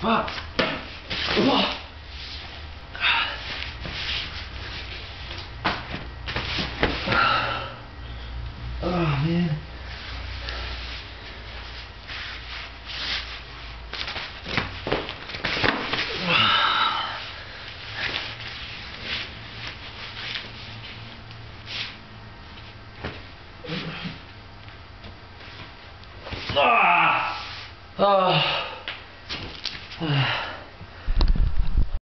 fuck. Ugh. Oh man. Ah! Oh. Ugh.